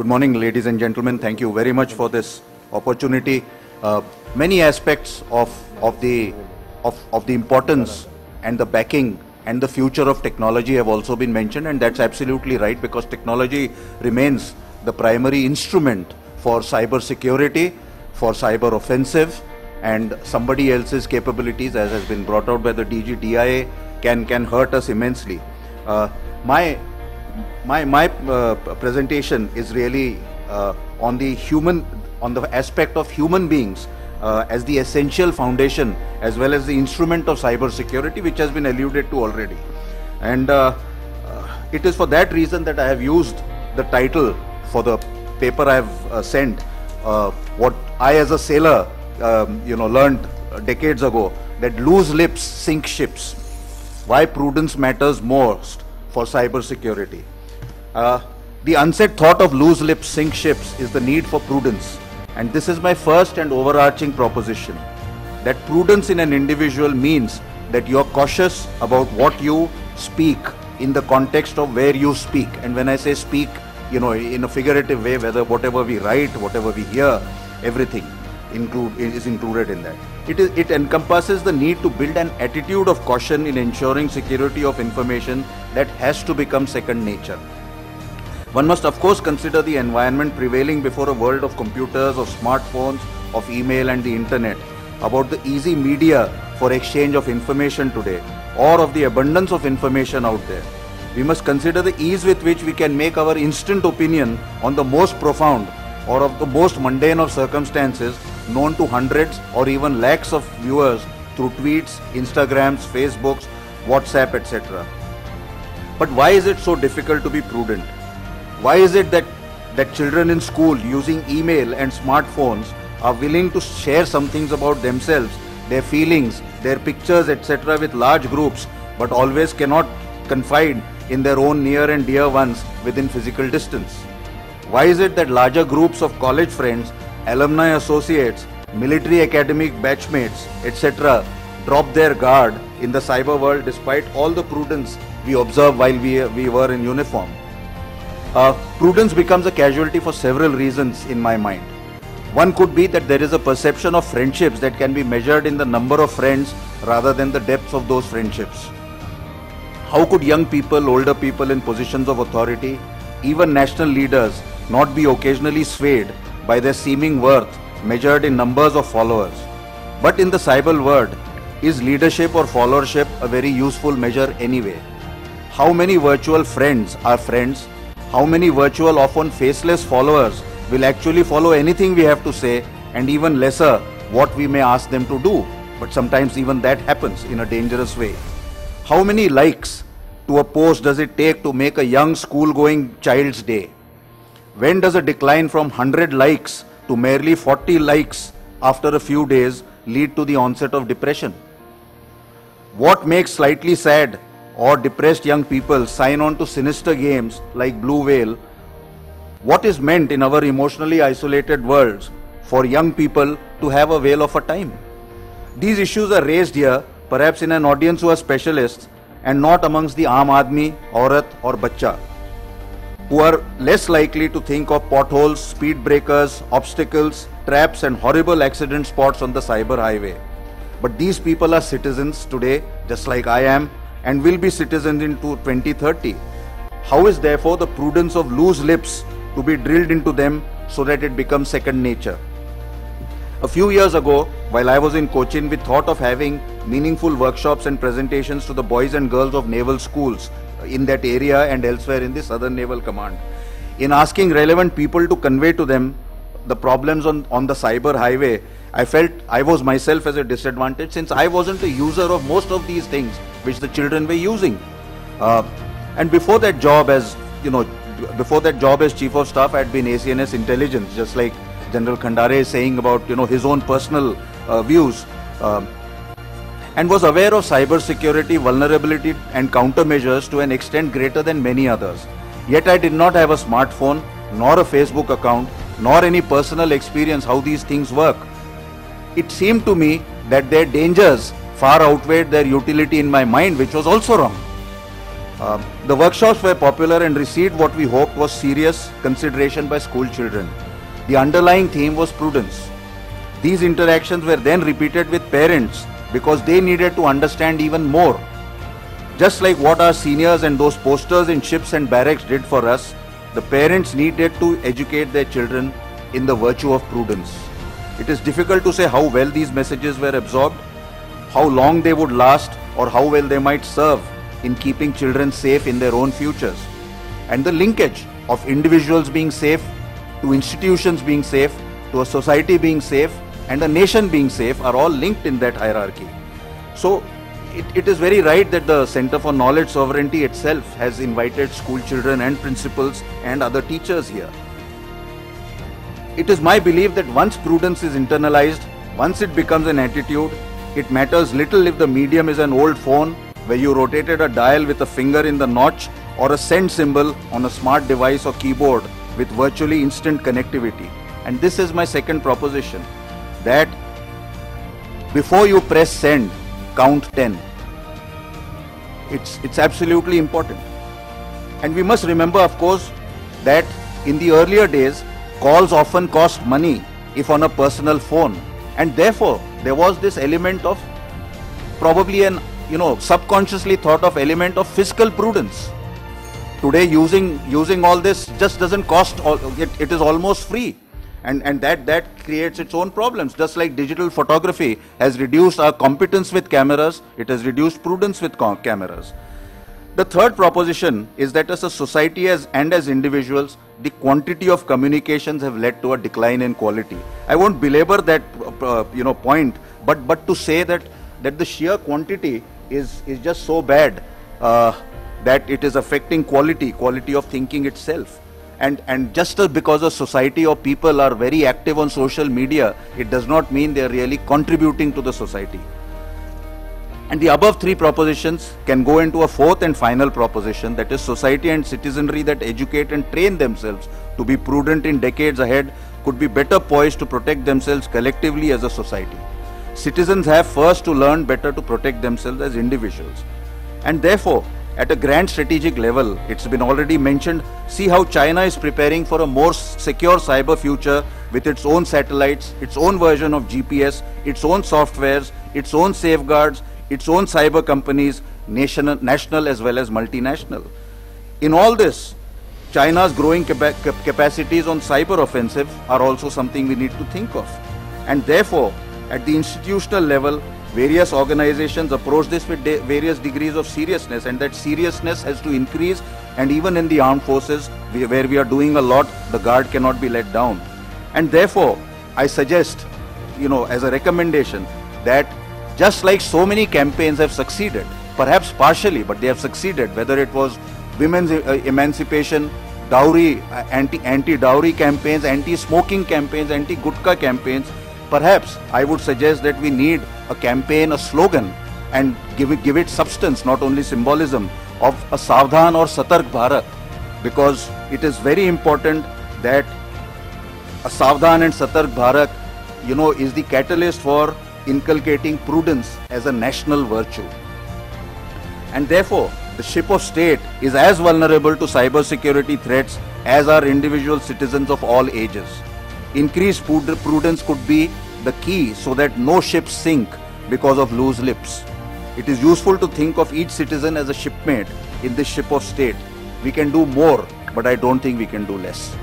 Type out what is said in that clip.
Good morning, ladies and gentlemen. Thank you very much for this opportunity. Uh, many aspects of, of, the, of, of the importance and the backing and the future of technology have also been mentioned, and that's absolutely right because technology remains the primary instrument for cyber security, for cyber offensive, and somebody else's capabilities, as has been brought out by the DG DIA, can, can hurt us immensely. Uh, my my my uh, presentation is really uh, on the human on the aspect of human beings uh, as the essential foundation as well as the instrument of cyber security which has been alluded to already. And uh, uh, it is for that reason that i have used the title for the paper i have uh, sent what i as a sailor um, you know learned decades ago that loose lips sink ships. Why prudence matters most for cyber security uh, the unsaid thought of loose lips sink ships is the need for prudence. And this is my first and overarching proposition. That prudence in an individual means that you are cautious about what you speak in the context of where you speak. And when I say speak, you know, in a figurative way, whether whatever we write, whatever we hear, everything include, is included in that. It, is, it encompasses the need to build an attitude of caution in ensuring security of information that has to become second nature. One must of course consider the environment prevailing before a world of computers, of smartphones, of email and the internet, about the easy media for exchange of information today, or of the abundance of information out there. We must consider the ease with which we can make our instant opinion on the most profound or of the most mundane of circumstances known to hundreds or even lakhs of viewers through tweets, Instagrams, Facebooks, WhatsApp, etc. But why is it so difficult to be prudent? Why is it that, that children in school using email and smartphones are willing to share some things about themselves, their feelings, their pictures, etc. with large groups, but always cannot confide in their own near and dear ones within physical distance? Why is it that larger groups of college friends, alumni associates, military academic batchmates, etc., drop their guard in the cyber world despite all the prudence we observe while we, we were in uniform? Uh, prudence becomes a casualty for several reasons in my mind. One could be that there is a perception of friendships that can be measured in the number of friends rather than the depth of those friendships. How could young people, older people in positions of authority, even national leaders, not be occasionally swayed by their seeming worth measured in numbers of followers? But in the cyber world, is leadership or followership a very useful measure anyway? How many virtual friends are friends how many virtual, often faceless followers will actually follow anything we have to say and even lesser what we may ask them to do. But sometimes even that happens in a dangerous way. How many likes to a post does it take to make a young school going child's day? When does a decline from 100 likes to merely 40 likes after a few days lead to the onset of depression? What makes slightly sad or depressed young people sign on to sinister games like Blue Whale, what is meant in our emotionally isolated worlds for young people to have a whale of a time? These issues are raised here, perhaps in an audience who are specialists and not amongst the Aam Aadmi, Aurat or Bacha, who are less likely to think of potholes, speed breakers, obstacles, traps and horrible accident spots on the cyber highway. But these people are citizens today, just like I am, and will be citizens in 2030. How is therefore the prudence of loose lips to be drilled into them so that it becomes second nature? A few years ago, while I was in Cochin, we thought of having meaningful workshops and presentations to the boys and girls of naval schools in that area and elsewhere in the Southern Naval Command. In asking relevant people to convey to them the problems on, on the cyber highway, I felt I was myself as a disadvantage since I wasn't a user of most of these things which the children were using. Uh, and before that job as, you know, before that job as chief of staff, I had been ACNS intelligence, just like General Khandare is saying about, you know, his own personal uh, views. Um, and was aware of cyber security, vulnerability and countermeasures to an extent greater than many others. Yet I did not have a smartphone, nor a Facebook account, nor any personal experience how these things work it seemed to me that their dangers far outweighed their utility in my mind, which was also wrong. Uh, the workshops were popular and received what we hoped was serious consideration by school children. The underlying theme was prudence. These interactions were then repeated with parents because they needed to understand even more. Just like what our seniors and those posters in ships and barracks did for us, the parents needed to educate their children in the virtue of prudence. It is difficult to say how well these messages were absorbed, how long they would last, or how well they might serve in keeping children safe in their own futures. And the linkage of individuals being safe to institutions being safe to a society being safe and a nation being safe are all linked in that hierarchy. So it, it is very right that the Center for Knowledge Sovereignty itself has invited school children and principals and other teachers here. It is my belief that once prudence is internalized, once it becomes an attitude, it matters little if the medium is an old phone where you rotated a dial with a finger in the notch or a send symbol on a smart device or keyboard with virtually instant connectivity. And this is my second proposition that before you press send, count 10. It's, it's absolutely important. And we must remember, of course, that in the earlier days, calls often cost money if on a personal phone. And therefore, there was this element of probably an, you know, subconsciously thought of element of fiscal prudence. Today, using, using all this just doesn't cost, all, it, it is almost free and, and that, that creates its own problems. Just like digital photography has reduced our competence with cameras, it has reduced prudence with cameras. The third proposition is that as a society as, and as individuals, the quantity of communications have led to a decline in quality. I won't belabor that uh, you know point, but but to say that that the sheer quantity is is just so bad uh, that it is affecting quality, quality of thinking itself and and just because a society or people are very active on social media it does not mean they are really contributing to the society and the above three propositions can go into a fourth and final proposition that is society and citizenry that educate and train themselves to be prudent in decades ahead could be better poised to protect themselves collectively as a society. Citizens have first to learn better to protect themselves as individuals. And therefore, at a grand strategic level, it's been already mentioned, see how China is preparing for a more secure cyber future with its own satellites, its own version of GPS, its own softwares, its own safeguards, its own cyber companies, national, national as well as multinational. In all this, China's growing capa capacities on cyber offensive are also something we need to think of. And therefore, at the institutional level, various organizations approach this with de various degrees of seriousness and that seriousness has to increase and even in the armed forces we, where we are doing a lot the guard cannot be let down and therefore i suggest you know as a recommendation that just like so many campaigns have succeeded perhaps partially but they have succeeded whether it was women's uh, emancipation dowry uh, anti anti dowry campaigns anti smoking campaigns anti gutka campaigns perhaps i would suggest that we need a campaign, a slogan, and give it, give it substance, not only symbolism, of a Savdhan or Satark Bharat, because it is very important that a Savdhan and Satark Bharat, you know, is the catalyst for inculcating prudence as a national virtue. And therefore, the ship of state is as vulnerable to cyber security threats as are individual citizens of all ages. Increased prudence could be the key so that no ships sink because of loose lips. It is useful to think of each citizen as a shipmate in this ship of state. We can do more, but I don't think we can do less.